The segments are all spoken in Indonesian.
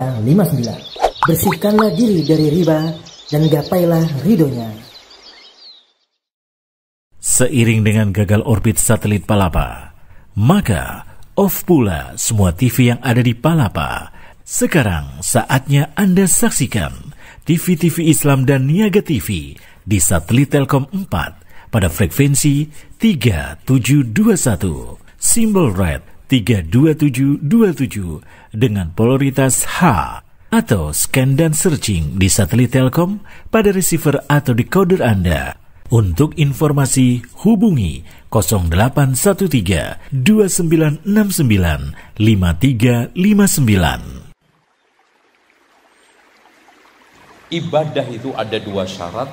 59. Bersihkanlah diri dari riba dan gapailah ridhonya. Seiring dengan gagal orbit satelit Palapa, maka off pula semua TV yang ada di Palapa. Sekarang saatnya Anda saksikan TV-TV Islam dan Niaga TV di satelit Telkom 4 pada frekuensi 3721, simbol red 32727 dengan polaritas H atau scan dan searching di satelit Telkom pada receiver atau decoder Anda. Untuk informasi hubungi 0813 2969 5359. Ibadah itu ada dua syarat.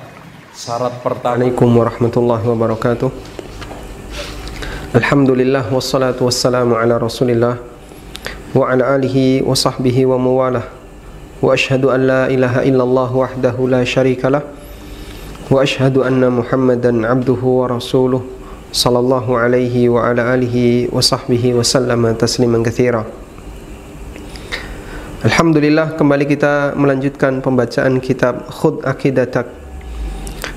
Syarat pertama Assalamualaikum warahmatullahi wabarakatuh. Alhamdulillah wassalatu wassalamu ala Rasulillah wa ala alihi wa sahbihi wa mawalah. Wa ashhadu an la ilaha illallah wahdahu la syarika lah. Wa ashhadu anna Muhammadan abduhu wa rasuluh sallallahu alaihi wa ala alihi wa sahbihi wa sallama tasliman katsira. Alhamdulillah kembali kita melanjutkan pembacaan kitab Khud Akidatak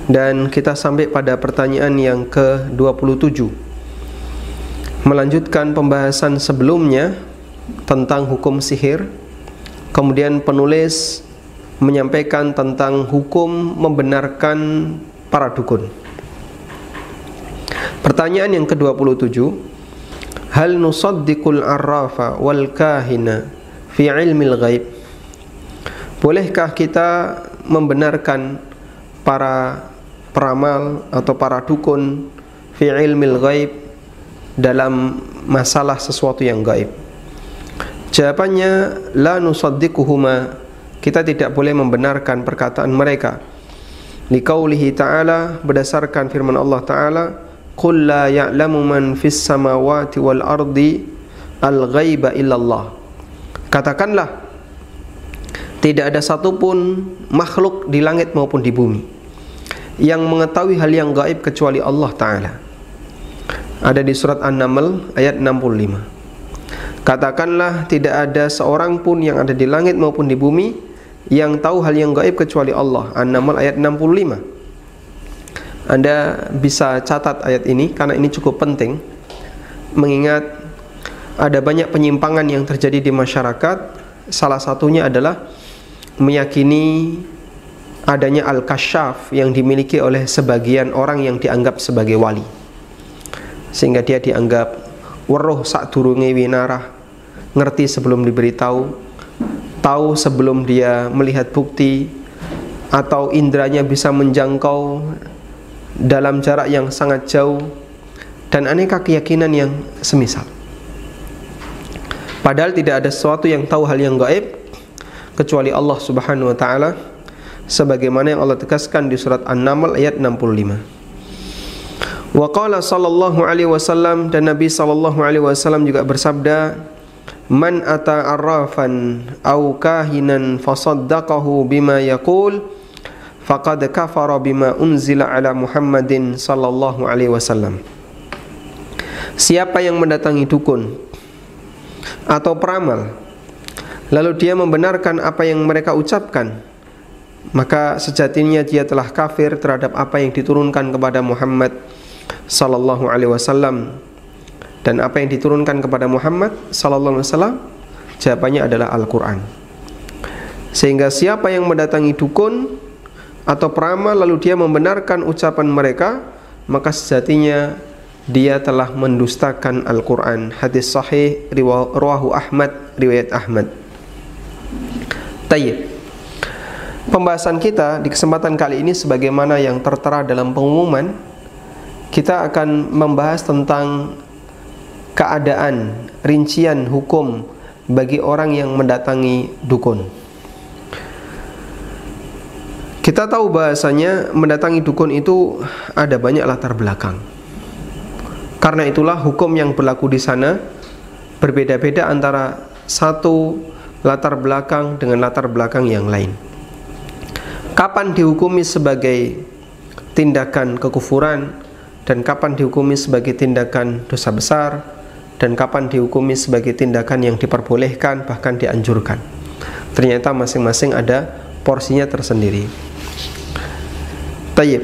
dan kita sampai pada pertanyaan yang ke-27 melanjutkan pembahasan sebelumnya tentang hukum sihir. Kemudian penulis menyampaikan tentang hukum membenarkan para dukun. Pertanyaan yang ke-27 hal nusaddiqul arrafa wal kahina fi ilmil ghaib? Bolehkah kita membenarkan para peramal atau para dukun fi ilmil ghaib dalam masalah sesuatu yang gaib? Jawabannya la nusaddiquhuma kita tidak boleh membenarkan perkataan mereka. Liqaulihi ta'ala berdasarkan firman Allah ta'ala Qul la ya'lamu man fis samawati wal ardi al-ghaiba illallah Katakanlah tidak ada satupun makhluk di langit maupun di bumi yang mengetahui hal yang gaib kecuali Allah Ta'ala ada di surat An-Naml ayat 65 katakanlah tidak ada seorang pun yang ada di langit maupun di bumi yang tahu hal yang gaib kecuali Allah. An-Naml ayat 65 Anda bisa catat ayat ini karena ini cukup penting. Mengingat ada banyak penyimpangan yang terjadi di masyarakat salah satunya adalah meyakini adanya al-kasyaf yang dimiliki oleh sebagian orang yang dianggap sebagai wali sehingga dia dianggap weruh sak durunge winarah ngerti sebelum diberitahu tahu sebelum dia melihat bukti atau indranya bisa menjangkau dalam jarak yang sangat jauh dan aneka keyakinan yang semisal padahal tidak ada sesuatu yang tahu hal yang gaib kecuali Allah Subhanahu wa taala sebagaimana yang Allah tegaskan di surat An-Naml ayat 65. Wa qala sallallahu alaihi wasallam dan Nabi sallallahu alaihi wasallam juga bersabda, "Man ata arrafan aw kahinan fasaddaqahu bima yaqul faqad kafara bima unzila ala Muhammadin sallallahu alaihi wasallam." Siapa yang mendatangi dukun atau peramal lalu dia membenarkan apa yang mereka ucapkan maka sejatinya dia telah kafir terhadap apa yang diturunkan kepada Muhammad sallallahu alaihi wasallam. Dan apa yang diturunkan kepada Muhammad sallallahu alaihi wasallam? Jawabannya adalah Al-Qur'an. Sehingga siapa yang mendatangi dukun atau peramal lalu dia membenarkan ucapan mereka maka sejatinya dia telah mendustakan Al-Quran. Hadis sahih riwahu Ahmad riwayat Ahmad. Tayyib. Pembahasan kita di kesempatan kali ini sebagaimana yang tertera dalam pengumuman kita akan membahas tentang keadaan rincian hukum bagi orang yang mendatangi dukun. Kita tahu bahasanya mendatangi dukun itu ada banyak latar belakang. Karena itulah hukum yang berlaku di sana berbeda-beda antara satu latar belakang dengan latar belakang yang lain kapan dihukumi sebagai tindakan kekufuran dan kapan dihukumi sebagai tindakan dosa besar dan kapan dihukumi sebagai tindakan yang diperbolehkan bahkan dianjurkan. Ternyata masing-masing ada porsinya tersendiri. Tayyib.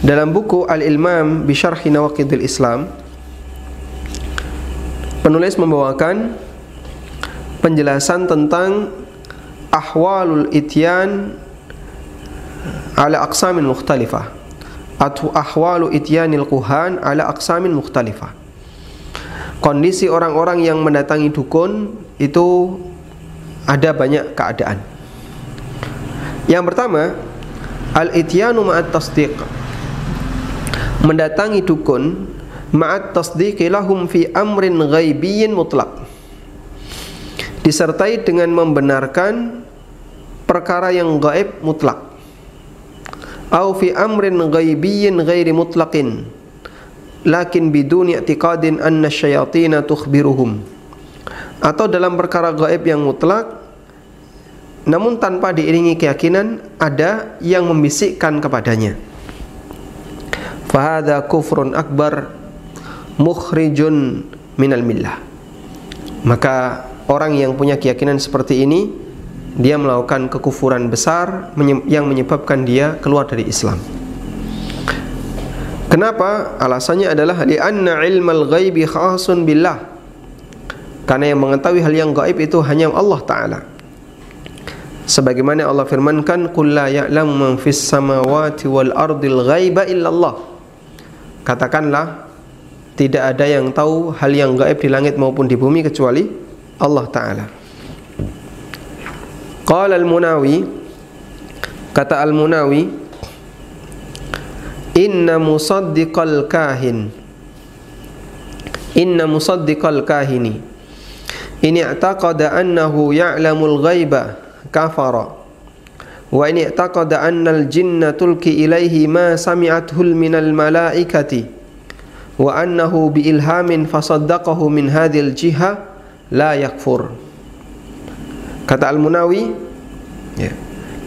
Dalam buku Al-Ilmam bi Syarhi Nawaqidil Islam penulis membawakan penjelasan tentang ahwalul ityan ala aqsamin mukhtalifah atau ahwalu ityanil kuhan ala aqsamin mukhtalifah. Kondisi orang-orang yang mendatangi dukun itu ada banyak keadaan. Yang pertama al-ityanu ma'at tasdiq. Mendatangi dukun ma'at tasdiqi lahum fi amrin ghaibiyyin mutlak disertai dengan membenarkan perkara yang gaib mutlak au fi amrin ghaibiyyin ghairi mutlaqin. Lakin biduni i'tiqadin anna syayatin tukhbiruhum. Atau dalam perkara gaib yang mutlak namun tanpa diiringi keyakinan ada yang membisikkan kepadanya. Fahadha kufrun akbar mukhrijun minal millah. Maka orang yang punya keyakinan seperti ini dia melakukan kekufuran besar yang menyebabkan dia keluar dari Islam Kenapa? Alasannya adalah di anna ilmal ghaibi khasun billah. Karena yang mengetahui hal yang gaib itu hanya Allah taala. Sebagaimana Allah firmankan, "Qul la ya'lamu man fis samawati wal ardil ghaiba illallah." Katakanlah, tidak ada yang tahu hal yang gaib di langit maupun di bumi kecuali Allah taala. Qala al-Munawi kata al-Munawi Inna musaddiqal kahin Inna musaddiqal kahini Ini i'taqada annahu ya'lamul ghaiba kafara Wa ini i'taqada annal jinna tulki ilaihi ma sami'athul minal malaikati Wa annahu bi ilhamin fasaddaqahu min hadhil jiha la yakfur Kata Al-Munawi ya,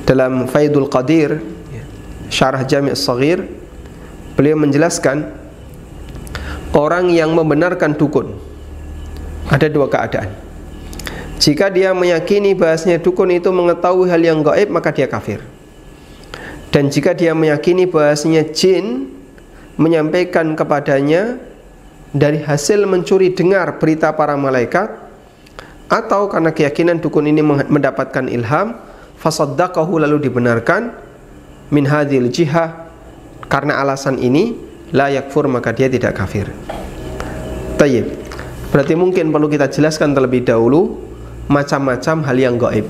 dalam Faidul Qadir ya, Syarah Jami' As-Saghir Beliau menjelaskan orang yang membenarkan dukun ada dua keadaan. Jika dia meyakini bahasanya dukun itu mengetahui hal yang gaib maka dia kafir. Dan jika dia meyakini bahasanya jin menyampaikan kepadanya dari hasil mencuri dengar berita para malaikat atau karena keyakinan dukun ini mendapatkan ilham fasaddaqahu lalu dibenarkan min hadhil jihah karena alasan ini la yakfur maka dia tidak kafir. Tayyib. Berarti mungkin perlu kita jelaskan terlebih dahulu macam-macam hal yang gaib.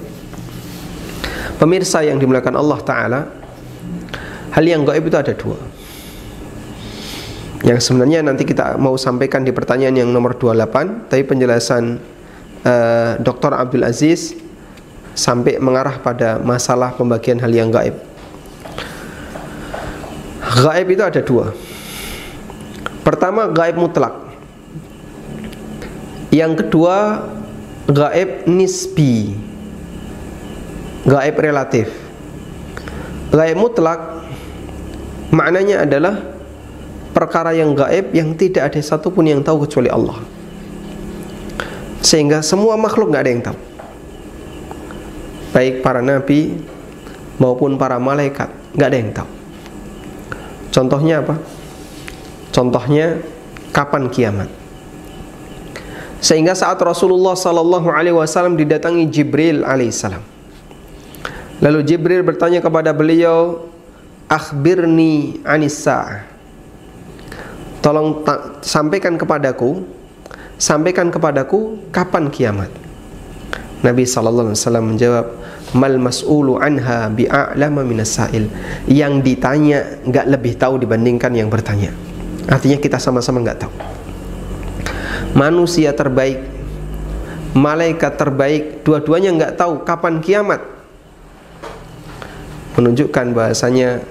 Pemirsa yang dimuliakan Allah taala, hal yang gaib itu ada dua. Yang sebenarnya nanti kita mau sampaikan di pertanyaan yang nomor 28, tapi penjelasan eh, Dr. Abdul Aziz sampai mengarah pada masalah pembagian hal yang gaib. Gaib itu ada dua Pertama gaib mutlak Yang kedua gaib nisbi Gaib relatif Gaib mutlak Maknanya adalah Perkara yang gaib yang tidak ada satupun yang tahu kecuali Allah Sehingga semua makhluk nggak ada yang tahu Baik para nabi Maupun para malaikat nggak ada yang tahu Contohnya apa? Contohnya kapan kiamat? Sehingga saat Rasulullah sallallahu alaihi wasallam didatangi Jibril alaihissalam. Lalu Jibril bertanya kepada beliau, "Akhbirni anis sa'ah." Tolong sampaikan kepadaku, sampaikan kepadaku kapan kiamat. Nabi sallallahu alaihi wasallam menjawab, mal mas'ulu anha bi'a'lama minas sa'il. Yang ditanya nggak lebih tahu dibandingkan yang bertanya. Artinya kita sama-sama nggak tahu. Manusia terbaik malaikat terbaik dua-duanya nggak tahu kapan kiamat. Menunjukkan bahasanya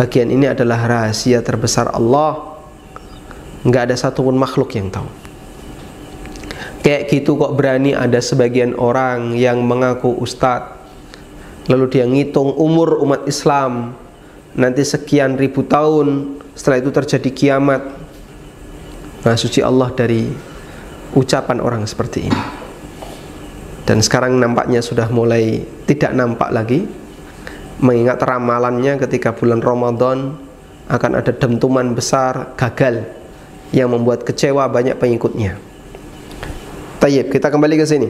bagian ini adalah rahasia terbesar Allah. Nggak ada satupun makhluk yang tahu kayak gitu kok berani ada sebagian orang yang mengaku ustadz lalu dia ngitung umur umat Islam. Nanti sekian ribu tahun setelah itu terjadi kiamat. Nah suci Allah dari ucapan orang seperti ini. Dan sekarang nampaknya sudah mulai tidak nampak lagi. Mengingat ramalannya ketika bulan Ramadan akan ada dentuman besar gagal yang membuat kecewa banyak pengikutnya. Tayyib, kita kembali ke sini.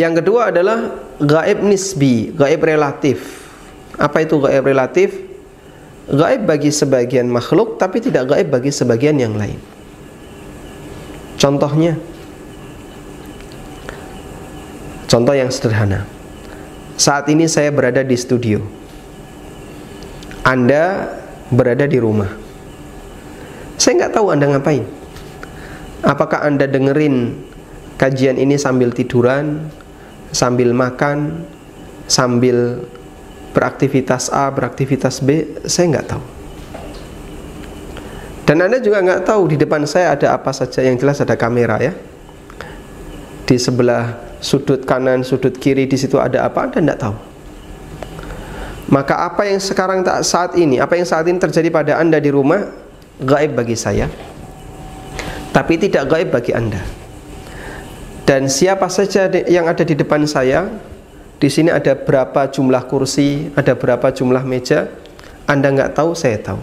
Yang kedua adalah gaib nisbi, gaib relatif. Apa itu gaib relatif? Gaib bagi sebagian makhluk tapi tidak gaib bagi sebagian yang lain. Contohnya, contoh yang sederhana. Saat ini saya berada di studio. Anda berada di rumah. Saya nggak tahu Anda ngapain. Apakah Anda dengerin kajian ini sambil tiduran, sambil makan, sambil beraktivitas A, beraktivitas B? Saya nggak tahu. Dan Anda juga nggak tahu di depan saya ada apa saja yang jelas ada kamera ya. Di sebelah sudut kanan, sudut kiri di situ ada apa Anda nggak tahu. Maka apa yang sekarang saat ini, apa yang saat ini terjadi pada Anda di rumah gaib bagi saya. Tapi tidak gaib bagi Anda. Dan siapa saja yang ada di depan saya, di sini ada berapa jumlah kursi, ada berapa jumlah meja, Anda nggak tahu, saya tahu.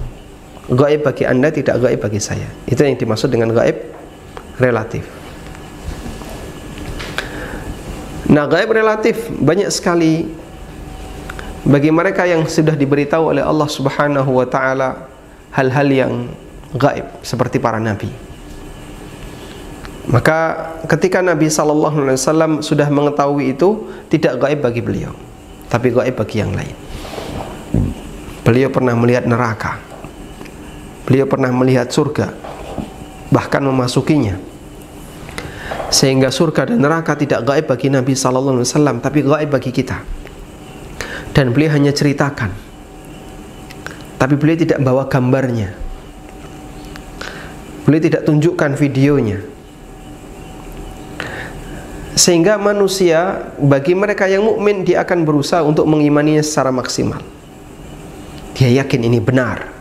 Gaib bagi Anda tidak gaib bagi saya. Itu yang dimaksud dengan gaib relatif. Nah, gaib relatif banyak sekali bagi mereka yang sudah diberitahu oleh Allah Subhanahu wa taala hal-hal yang gaib seperti para nabi. Maka ketika Nabi sallallahu alaihi wasallam sudah mengetahui itu tidak gaib bagi beliau, tapi gaib bagi yang lain. Beliau pernah melihat neraka Beliau pernah melihat surga bahkan memasukinya. Sehingga surga dan neraka tidak gaib bagi Nabi sallallahu alaihi wasallam tapi gaib bagi kita. Dan beliau hanya ceritakan. Tapi beliau tidak bawa gambarnya. Beliau tidak tunjukkan videonya. Sehingga manusia bagi mereka yang mukmin dia akan berusaha untuk mengimaninya secara maksimal. Dia yakin ini benar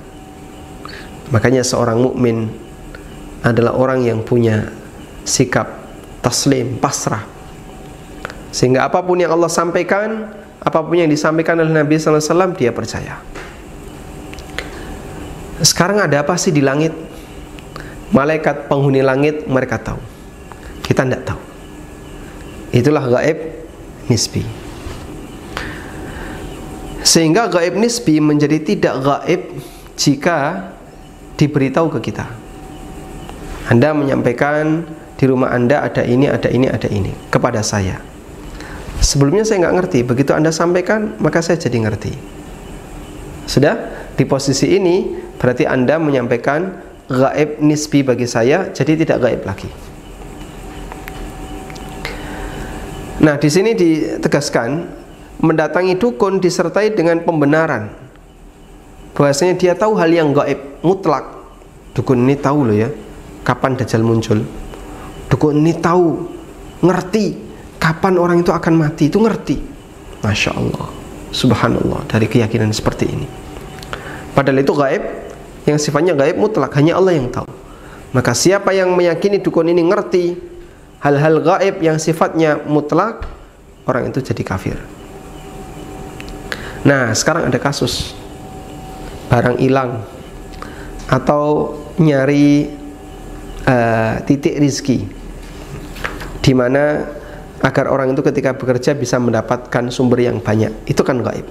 Makanya seorang mukmin adalah orang yang punya sikap taslim, pasrah. Sehingga apa pun yang Allah sampaikan, apa pun yang disampaikan oleh Nabi sallallahu alaihi wasallam dia percaya. Sekarang ada apa sih di langit? Malaikat penghuni langit mereka tahu. Kita tidak tahu. Itulah gaib nisbi. Sehingga gaib nisbi menjadi tidak gaib jika diberitahu ke kita. Anda menyampaikan di rumah Anda ada ini, ada ini, ada ini kepada saya. Sebelumnya saya nggak ngerti, begitu Anda sampaikan maka saya jadi ngerti. Sudah di posisi ini berarti Anda menyampaikan gaib nisbi bagi saya, jadi tidak gaib lagi. Nah, di sini ditegaskan mendatangi dukun disertai dengan pembenaran. Bahwasanya dia tahu hal yang gaib mutlak. Dukun ini tahu loh ya kapan dajjal muncul. Dukun ini tahu ngerti kapan orang itu akan mati itu ngerti. Masya Allah subhanallah dari keyakinan seperti ini. Padahal itu gaib yang sifatnya gaib mutlak hanya Allah yang tahu. Maka siapa yang meyakini dukun ini ngerti hal-hal gaib yang sifatnya mutlak orang itu jadi kafir. Nah sekarang ada kasus. Barang hilang. Atau nyari uh, titik rizki. Di mana agar orang itu ketika bekerja bisa mendapatkan sumber yang banyak. Itu kan gaib.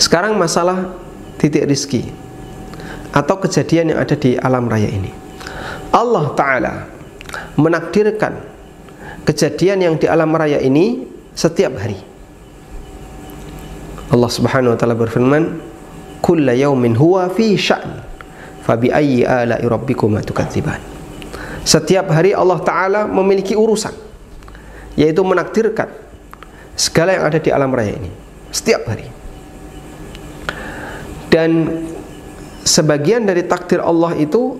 Sekarang masalah titik rizki atau kejadian yang ada di alam raya ini. Allah Ta'ala menakdirkan kejadian yang di alam raya ini setiap hari Allah Subhanahu wa taala berfirman, "Kulla yaumin huwa fi sya'n, fa bi ayyi ala'i rabbikuma tukadziban." Setiap hari Allah taala memiliki urusan yaitu menakdirkan segala yang ada di alam raya ini setiap hari. Dan sebagian dari takdir Allah itu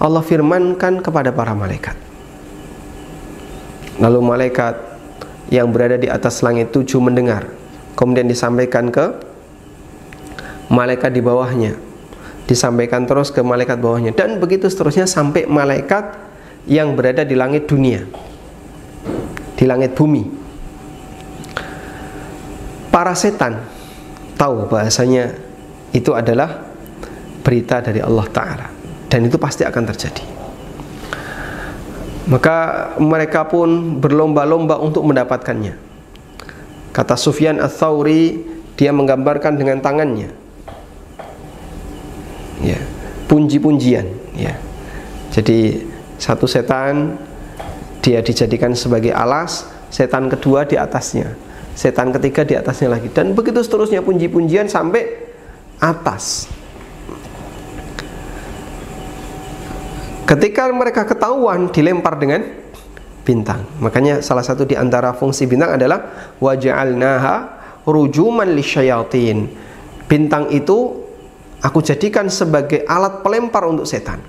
Allah firmankan kepada para malaikat. Lalu malaikat yang berada di atas langit tujuh mendengar. Kemudian disampaikan ke malaikat di bawahnya. Disampaikan terus ke malaikat bawahnya. Dan begitu seterusnya sampai malaikat yang berada di langit dunia, di langit bumi. Para setan tahu bahasanya itu adalah berita dari Allah Ta'ala dan itu pasti akan terjadi. Maka mereka pun berlomba-lomba untuk mendapatkannya. Kata Sufyan Ats-Tsauri dia menggambarkan dengan tangannya. Ya punji-punjian ya. Jadi satu setan dia dijadikan sebagai alas setan kedua di atasnya setan ketiga di atasnya lagi dan begitu seterusnya punji-punjian sampai atas Ketika mereka ketahuan dilempar dengan bintang. Makanya salah satu di antara fungsi bintang adalah waja'alnaha rujuman lisyayatin. Bintang itu aku jadikan sebagai alat pelempar untuk setan.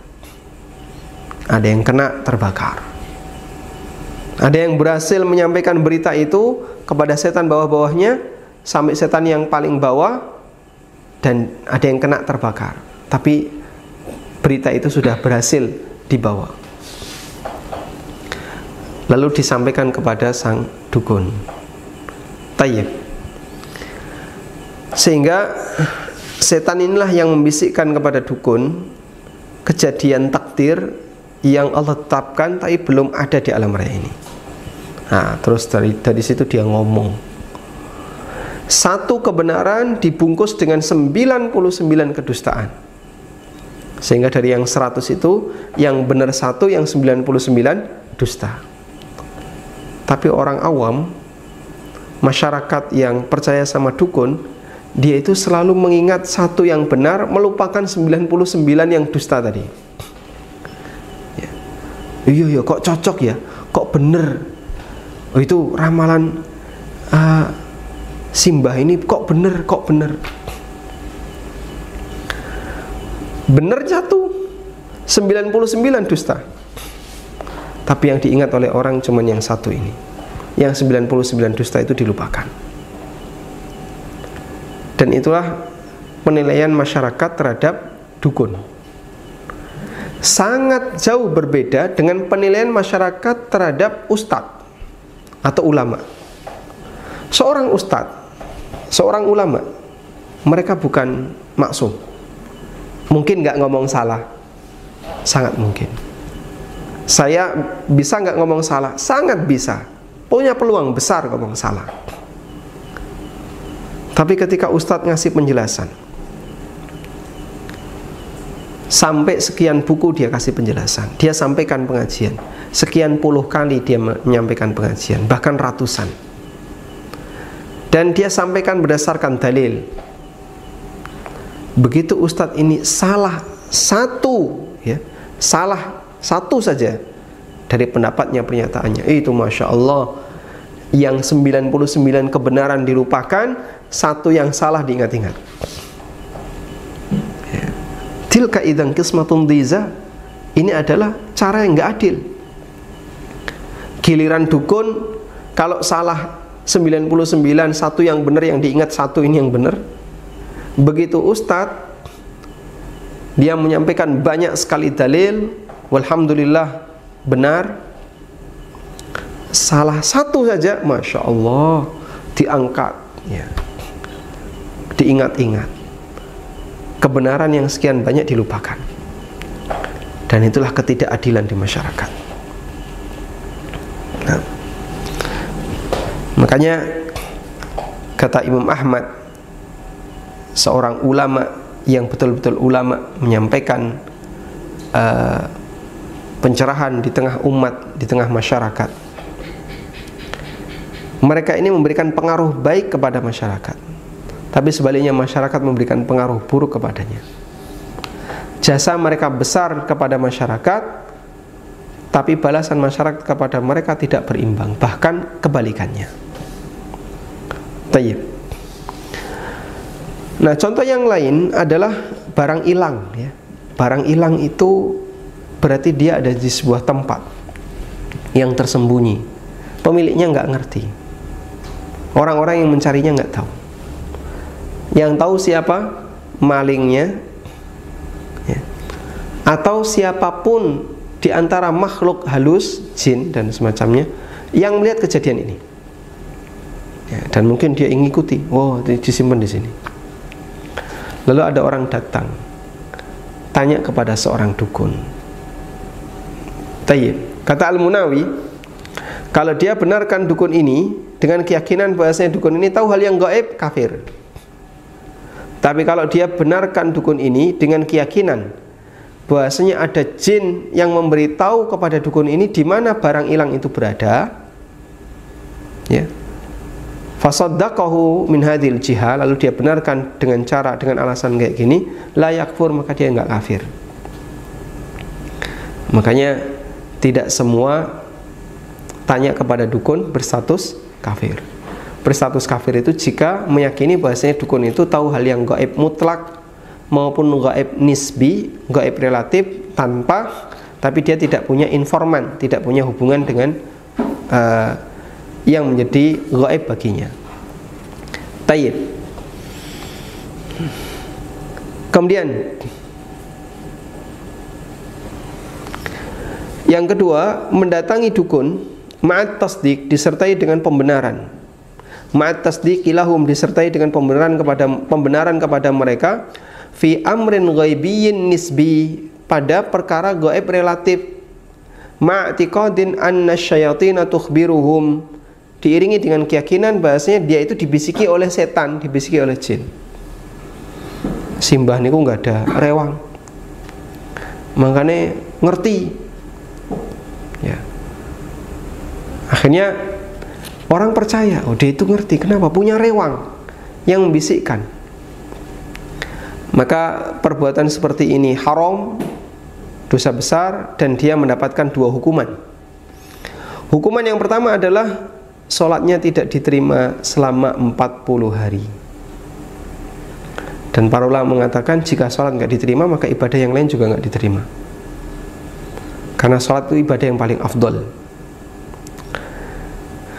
Ada yang kena terbakar. Ada yang berhasil menyampaikan berita itu kepada setan bawah-bawahnya sampai setan yang paling bawah dan ada yang kena terbakar. Tapi berita itu sudah berhasil dibawa. Lalu disampaikan kepada sang dukun. Tayyib. Sehingga setan inilah yang membisikkan kepada dukun kejadian takdir yang Allah tetapkan tapi belum ada di alam raya ini. Nah terus dari dari situ dia ngomong satu kebenaran dibungkus dengan 99 kedustaan sehingga dari yang 100 itu yang benar satu, yang 99 dusta. Tapi orang awam, masyarakat yang percaya sama dukun, dia itu selalu mengingat satu yang benar, melupakan 99 yang dusta tadi. Ya. Iya, iya, kok cocok ya? Kok bener? Oh itu ramalan uh, Simbah ini kok bener, kok bener. Benar jatuh. 99 dusta. Tapi yang diingat oleh orang cuma yang satu ini. Yang 99 dusta itu dilupakan. Dan itulah penilaian masyarakat terhadap dukun. Sangat jauh berbeda dengan penilaian masyarakat terhadap ustadz atau ulama. Seorang ustadz seorang ulama mereka bukan maksum Mungkin nggak ngomong salah? Sangat mungkin. Saya bisa nggak ngomong salah? Sangat bisa. Punya peluang besar ngomong salah. Tapi ketika Ustadz ngasih penjelasan, sampai sekian buku dia kasih penjelasan, dia sampaikan pengajian, sekian puluh kali dia menyampaikan pengajian, bahkan ratusan. Dan dia sampaikan berdasarkan dalil, begitu ustadz ini salah satu ya salah satu saja dari pendapatnya pernyataannya. Itu masya Allah. Yang 99 kebenaran dilupakan satu yang salah diingat-ingat. Ya. tilka idang kismatun diza ini adalah cara yang nggak adil. Giliran dukun kalau salah 99 satu yang benar yang diingat satu ini yang benar Begitu Ustadz dia menyampaikan banyak sekali dalil, walhamdulillah benar. Salah satu saja, masya Allah diangkat, ya. diingat-ingat. Kebenaran yang sekian banyak dilupakan. Dan itulah ketidakadilan di masyarakat. Nah, makanya kata Imam Ahmad seorang ulama yang betul-betul ulama menyampaikan uh, pencerahan di tengah umat, di tengah masyarakat. Mereka ini memberikan pengaruh baik kepada masyarakat, tapi sebaliknya masyarakat memberikan pengaruh buruk kepadanya. Jasa mereka besar kepada masyarakat, tapi balasan masyarakat kepada mereka tidak berimbang, bahkan kebalikannya. Tayyib. Nah, contoh yang lain adalah barang hilang ya. Barang hilang itu berarti dia ada di sebuah tempat yang tersembunyi. Pemiliknya nggak ngerti. Orang-orang yang mencarinya nggak tahu. Yang tahu siapa malingnya, ya. atau siapa pun di antara makhluk halus, jin dan semacamnya yang melihat kejadian ini. Ya, dan mungkin dia ingin ikuti. Oh, disimpan di sini. Lalu ada orang datang tanya kepada seorang dukun. Tayyib. Kata Al-Munawi, kalau dia benarkan dukun ini dengan keyakinan bahwasanya dukun ini tahu hal yang gaib, kafir. Tapi kalau dia benarkan dukun ini dengan keyakinan bahwasanya ada jin yang memberitahu kepada dukun ini di mana barang hilang itu berada, ya. Fasaddaqahu min hadil jihad lalu dia benarkan dengan cara dengan alasan kayak gini, layak fur maka dia enggak kafir. Makanya tidak semua tanya kepada dukun berstatus kafir berstatus kafir itu jika meyakini bahasanya dukun itu tahu hal yang gaib mutlak maupun gaib nisbi, gaib relatif tanpa tapi dia tidak punya informan, tidak punya hubungan dengan uh, yang menjadi gaib baginya. Tayyib. Kemudian yang kedua, mendatangi dukun ma'at tasdik disertai dengan pembenaran ma'at tasdiqi lahum disertai dengan pembenaran kepada pembenaran kepada mereka fi amrin ghaibiyyin nisbi pada perkara gaib relatif ma'tiqadin anna syayatin tukhbiruhum diiringi dengan keyakinan bahasanya dia itu dibisiki oleh setan, dibisiki oleh jin. Simbah niku nggak ada rewang. Makanya ngerti. Ya. Akhirnya Orang percaya, oh dia itu ngerti. Kenapa? Punya rewang yang membisikkan. Maka perbuatan seperti ini haram, dosa besar, dan dia mendapatkan dua hukuman. Hukuman yang pertama adalah sholatnya tidak diterima selama 40 hari. Dan para ulama mengatakan jika sholat nggak diterima maka ibadah yang lain juga nggak diterima. Karena sholat itu ibadah yang paling afdol.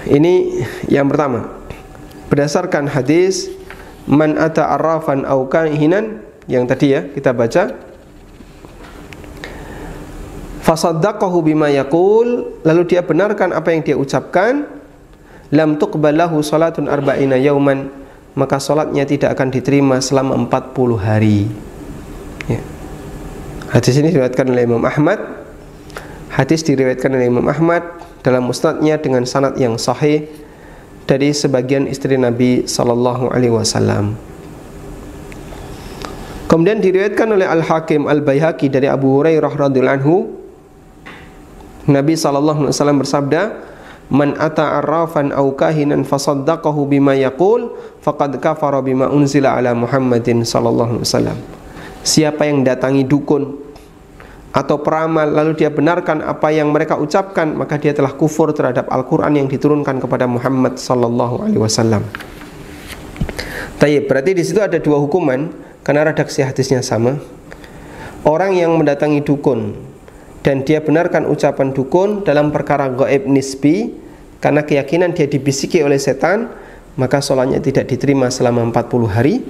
Ini yang pertama. Berdasarkan hadis man ata arrafan au kahinan yang tadi ya kita baca fasaddaqahu bima lalu dia benarkan apa yang dia ucapkan lam tuqbalahu salatun arba'ina yauman maka salatnya tidak akan diterima selama 40 hari ya. hadis ini diriwayatkan oleh Imam Ahmad hadis diriwayatkan oleh Imam Ahmad dalam musnadnya dengan sanad yang sahih dari sebagian istri Nabi sallallahu alaihi wasallam. Kemudian diriwayatkan oleh Al-Hakim Al-Baihaqi dari Abu Hurairah radhiyallahu anhu Nabi sallallahu alaihi wasallam bersabda, "Man ata arrafan aw kahinan fasaddaqahu bima yaqul faqad kafara bima unzila ala Muhammadin sallallahu alaihi wasallam." Siapa yang datangi dukun atau peramal lalu dia benarkan apa yang mereka ucapkan maka dia telah kufur terhadap Al-Qur'an yang diturunkan kepada Muhammad sallallahu alaihi wasallam. Tayyib, berarti di situ ada dua hukuman karena redaksi hadisnya sama. Orang yang mendatangi dukun dan dia benarkan ucapan dukun dalam perkara gaib nisbi karena keyakinan dia dibisiki oleh setan maka sholatnya tidak diterima selama 40 hari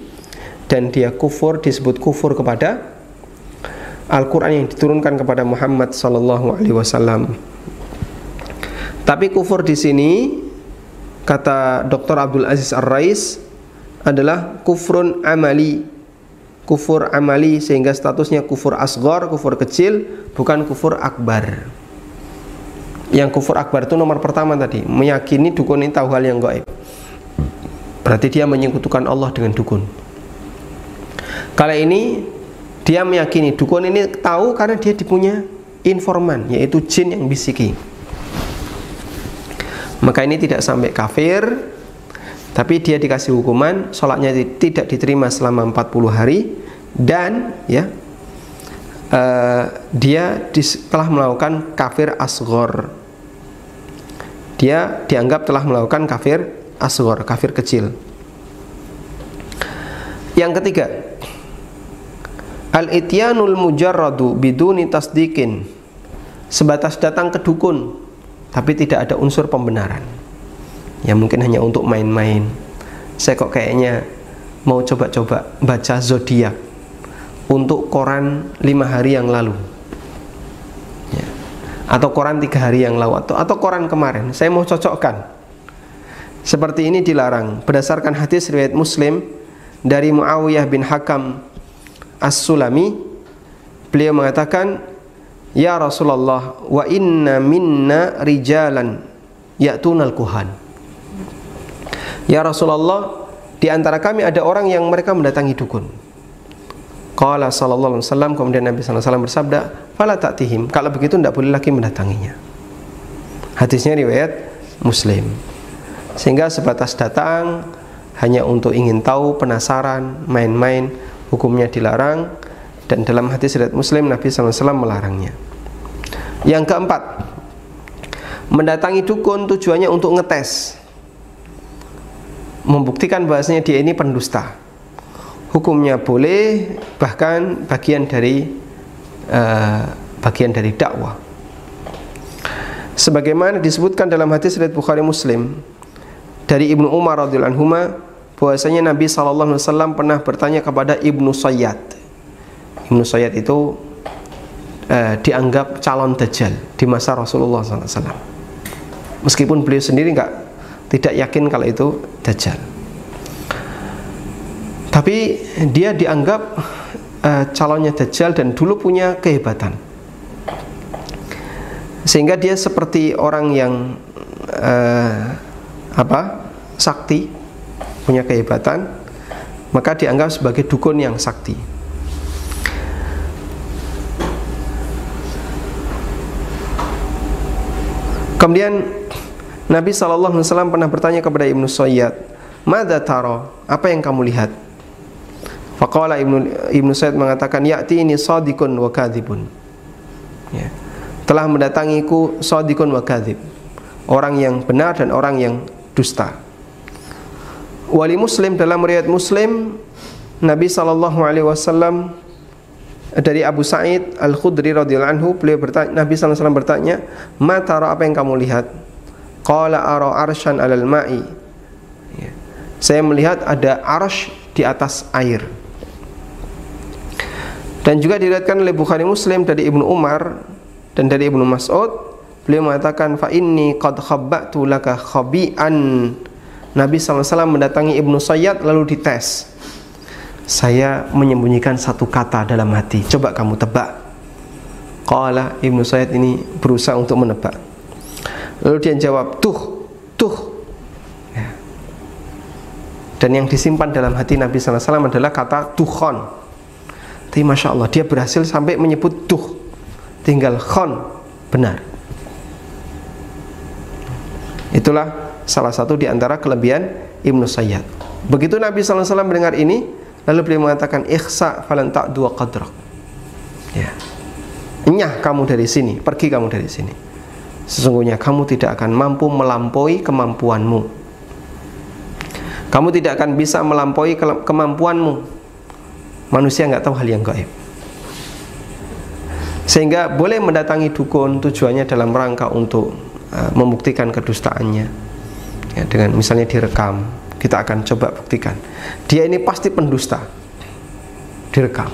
dan dia kufur disebut kufur kepada Al-Quran yang diturunkan kepada Muhammad Sallallahu Alaihi Wasallam. Tapi kufur di sini kata Dr. Abdul Aziz Ar-Rais adalah kufrun amali kufur amali sehingga statusnya kufur asgor, kufur kecil bukan kufur akbar. Yang kufur akbar itu nomor pertama tadi meyakini dukun ini tahu hal yang gaib. Berarti dia menyekutukan Allah dengan dukun. Kali ini dia meyakini dukun ini tahu karena dia dipunya informan yaitu jin yang bisiki. Maka ini tidak sampai kafir tapi dia dikasih hukuman sholatnya tidak diterima selama 40 hari dan ya uh, dia telah melakukan kafir asgor dia dianggap telah melakukan kafir asgor kafir kecil. Yang ketiga Al-ityanul mujarradu biduni tasdikin Sebatas datang ke dukun Tapi tidak ada unsur pembenaran Ya mungkin hanya untuk main-main. Saya kok kayaknya Mau coba-coba baca zodiak Untuk koran lima hari yang lalu. Ya. atau koran tiga hari yang lalu atau, atau koran kemarin. Saya mau cocokkan. Seperti ini dilarang. Berdasarkan hadis riwayat Muslim dari Muawiyah bin Hakam As-Sulami beliau mengatakan Ya Rasulullah wa inna minna rijalan ya'tunal kuhan Ya Rasulullah di antara kami ada orang yang mereka mendatangi dukun Qala sallallahu alaihi wasallam kemudian Nabi sallallahu alaihi wasallam bersabda, "Fala ta'tihim." Kalau begitu tidak boleh lagi mendatanginya. Hadisnya riwayat Muslim. Sehingga sebatas datang hanya untuk ingin tahu, penasaran, main-main, hukumnya dilarang dan dalam hadis riwayat Muslim Nabi sallallahu alaihi wasallam melarangnya. Yang keempat, mendatangi dukun tujuannya untuk ngetes membuktikan bahasanya dia ini pendusta. Hukumnya boleh bahkan bagian dari uh, bagian dari dakwah. Sebagaimana disebutkan dalam hadis riwayat Bukhari Muslim dari Ibnu Umar radhiyallahu anhu bahwasanya Nabi sallallahu alaihi wasallam pernah bertanya kepada Ibnu Sayyad. Ibnu Sayyad itu uh, dianggap calon dajjal di masa Rasulullah SAW meskipun beliau sendiri enggak tidak yakin kalau itu dajjal tapi dia dianggap uh, calonnya Dajjal dan dulu punya kehebatan. Sehingga dia seperti orang yang uh, apa? sakti, punya kehebatan, maka dianggap sebagai dukun yang sakti. Kemudian Nabi SAW pernah bertanya kepada Ibnu Sayyad, Mada taro? Apa yang kamu lihat? Faqala Ibnu Ibnu mengatakan ya'ti ini sadiqun wa. Ya. Telah mendatangiku sadiqun wa. Orang yang benar dan orang yang dusta. Wali Muslim dalam riwayat Muslim Nabi sallallahu alaihi wasallam dari Abu Sa'id Al-Khudri radhiyallahu anhu beliau bertanya Nabi sallallahu alaihi wasallam bertanya, "Ma tara apa yang kamu lihat?" Qala ara arsyan alal ma'i. Ya. Saya melihat ada arsh di atas air. Dan juga diriwayatkan oleh Bukhari Muslim dari Ibnu Umar dan dari Ibnu Mas'ud, beliau mengatakan fa inni qad khabbatu laka khabi'an. Nabi SAW mendatangi Ibnu Sayyad lalu dites. Saya menyembunyikan satu kata dalam hati. Coba kamu tebak. Qala Ibnu Sayyad ini berusaha untuk menebak. Lalu dia jawab, "Tuh, tuh." Ya. Dan yang disimpan dalam hati Nabi SAW adalah kata tuhon. Tapi Masya Allah dia berhasil sampai menyebut tuh. Tinggal khon Benar. Itulah salah satu di antara kelebihan Ibnu Sayyad. Begitu Nabi SAW mendengar ini Lalu beliau mengatakan Ikhsa falan tak dua qadrak. Ya. Nyah kamu dari sini Pergi kamu dari sini Sesungguhnya kamu tidak akan mampu melampaui kemampuanmu. Kamu tidak akan bisa melampaui kemampuanmu. Manusia nggak tahu hal yang gaib. Sehingga boleh mendatangi dukun tujuannya dalam rangka untuk uh, membuktikan kedustaannya. Ya, dengan misalnya direkam kita akan coba buktikan. Dia ini pasti pendusta. Direkam.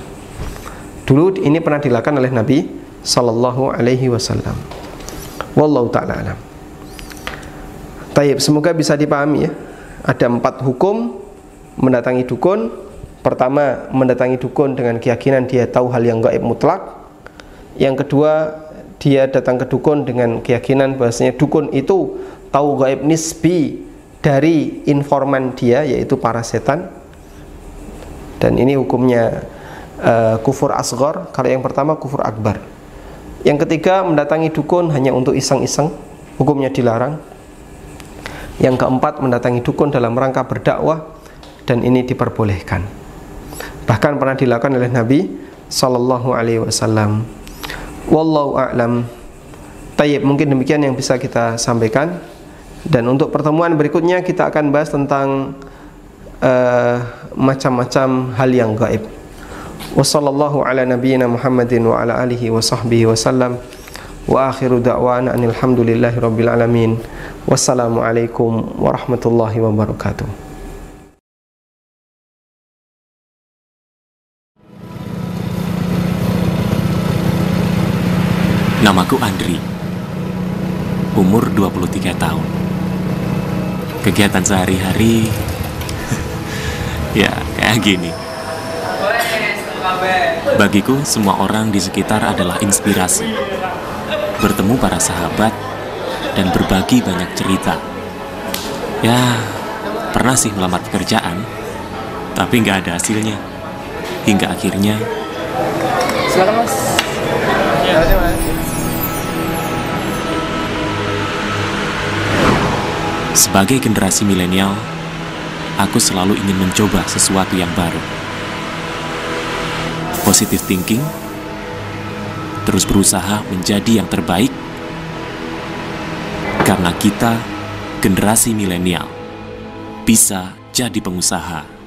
Dulu ini pernah dilakukan oleh Nabi Sallallahu Alaihi Wasallam Wallahu taala alam Taib, semoga bisa dipahami ya ada empat hukum mendatangi dukun Pertama, mendatangi dukun dengan keyakinan dia tahu hal yang gaib mutlak. Yang kedua, dia datang ke dukun dengan keyakinan bahwasanya dukun itu tahu gaib nisbi dari informan dia yaitu para setan. Dan ini hukumnya uh, kufur asgor. Kalau yang pertama kufur akbar. Yang ketiga, mendatangi dukun hanya untuk iseng-iseng, hukumnya dilarang. Yang keempat, mendatangi dukun dalam rangka berdakwah dan ini diperbolehkan bahkan pernah dilakukan oleh Nabi Sallallahu Alaihi Wasallam. Wallahu a'lam. Tayyib mungkin demikian yang bisa kita sampaikan. Dan untuk pertemuan berikutnya kita akan bahas tentang uh, macam-macam hal yang gaib. Wassallallahu ala nabiyyina Muhammadin wa ala alihi wa sahbihi. Wa akhiru da'wana anil hamdulillahi rabbil alamin. Warahmatullahi wabarakatuh. Namaku Andri. umur 23 tahun. Kegiatan sehari-hari ya kayak gini. Bagiku semua orang di sekitar adalah inspirasi. Bertemu para sahabat dan berbagi banyak cerita. Ya, pernah sih melamar pekerjaan, tapi nggak ada hasilnya. Hingga akhirnya Silakan mas. Ya. mas. Sebagai generasi milenial, aku selalu ingin mencoba sesuatu yang baru. Positive thinking, terus berusaha menjadi yang terbaik, karena kita, generasi milenial, bisa jadi pengusaha.